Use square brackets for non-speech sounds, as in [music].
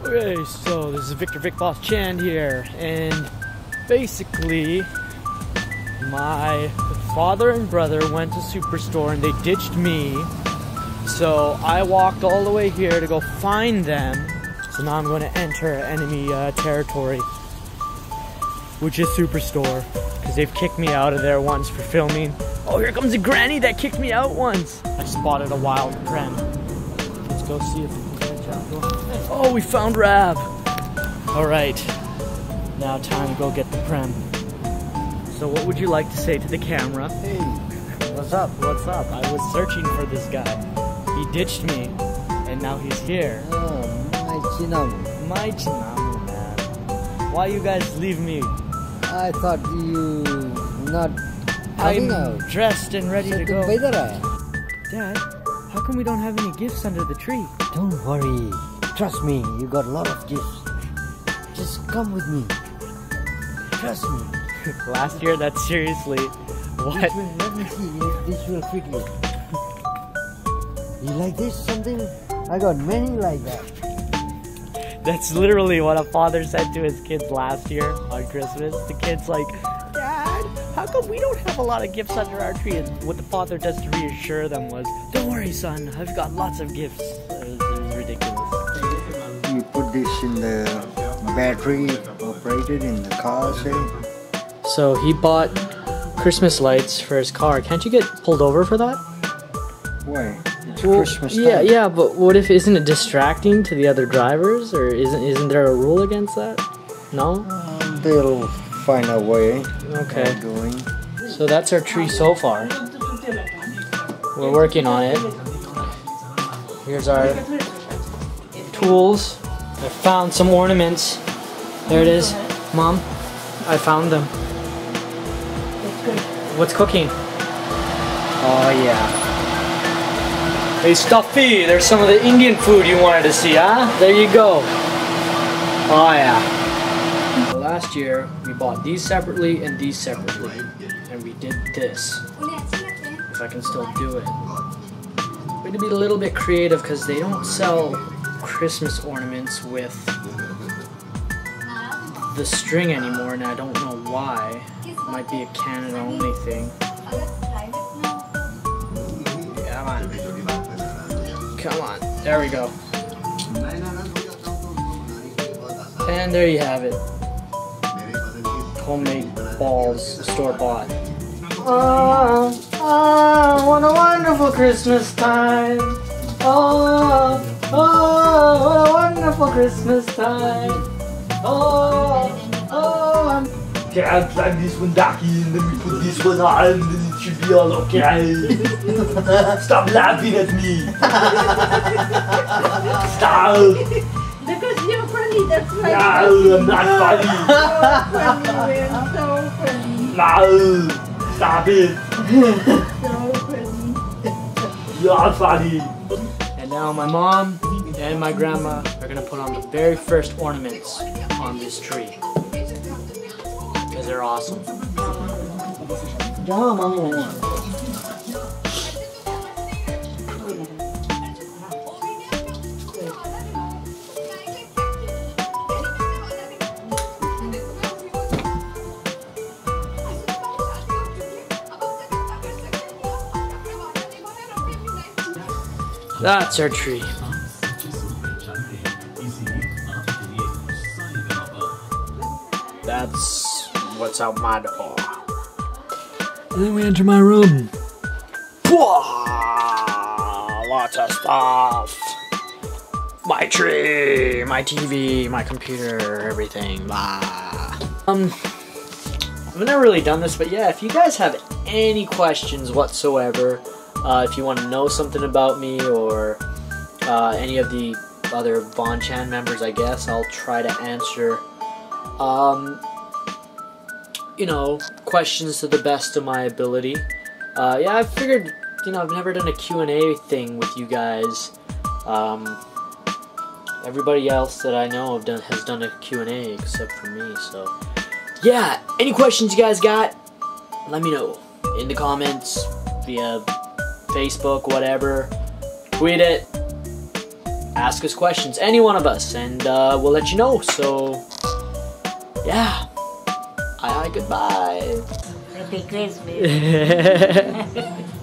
Okay, so this is Victor Vic Boss Chan here, and basically, my father and brother went to Superstore and they ditched me. So I walked all the way here to go find them. So now I'm going to enter enemy uh, territory, which is Superstore, because they've kicked me out of there once for filming. Oh, here comes a granny that kicked me out once. I spotted a wild prem. Let's go see if Oh, we found Rab. All right, now time to go get the Prem. So what would you like to say to the camera? Hey, what's up? What's up? I was searching for this guy. He ditched me, and now he's here. Oh, my chinamu. My chinamu, man. Why you guys leave me? I thought you not I'm out. dressed and ready to go. Dad, how come we don't have any gifts under the tree? Don't worry. Trust me, you got a lot of gifts. Just come with me. Trust me. [laughs] Last year, that's seriously what? This will, let me see if this will fit you. You like this something? I got many like that. That's literally what a father said to his kids last year on Christmas. The kid's like, Dad, how come we don't have a lot of gifts under our tree? And what the father does to reassure them was, Don't son, I've got lots of gifts. It was, it was ridiculous. You put this in the battery operated in the car, say? So he bought Christmas lights for his car. Can't you get pulled over for that? Why? It's Well, Christmas time. Yeah, yeah, but what if isn't it distracting to the other drivers, or isn't isn't there a rule against that? No. Um, they'll find a way Okay. of doing. So that's our tree so far. We're working on it. Here's our tools. I found some ornaments. There it is. Mom, I found them. What's cooking? Oh yeah. Hey Stuffy, there's some of the Indian food you wanted to see, huh? There you go. Oh yeah. Last year, we bought these separately and these separately. And we did this. If I can still do it. We had to be a little bit creative because they don't sell Christmas ornaments with the string anymore, and I don't know why. It might be a Canada only thing. Come on. Come on. There we go. And there you have it. Homemade balls, store bought. Oh, ah. oh, what a wonderful Christmas time. Oh, oh, what a wonderful Christmas time. Oh, oh, I'm Okay, I'll plug this one back in, then we put this one on, and then it should be all okay. [laughs] Stop laughing at me. Stop. Because you're funny, that's why No, I'm not funny. [laughs] you're funny. We're so funny, No. Stop it. so funny. And now my mom and my grandma are gonna put on the very first ornaments on this tree. Because they're awesome. That's our tree. That's what's out my door. And then we enter my room. Whoa, lots of stuff. My tree, my TV, my computer, everything. Blah. Um, I've never really done this, but yeah, if you guys have any questions whatsoever, uh, if you want to know something about me or uh, any of the other Vahn Chand members, I guess I'll try to answer. Um, you know, questions to the best of my ability. Uh, yeah, I figured, you know, I've never done a Q&A thing with you guys. Um, everybody else that I know have done has done a Q&A except for me, so yeah, any questions you guys got, let me know in the comments via Facebook, whatever. Tweet it. ask us questions, any one of us, and uh, we'll let you know. So, yeah. Hi, hi, goodbye. Happy Christmas. [laughs]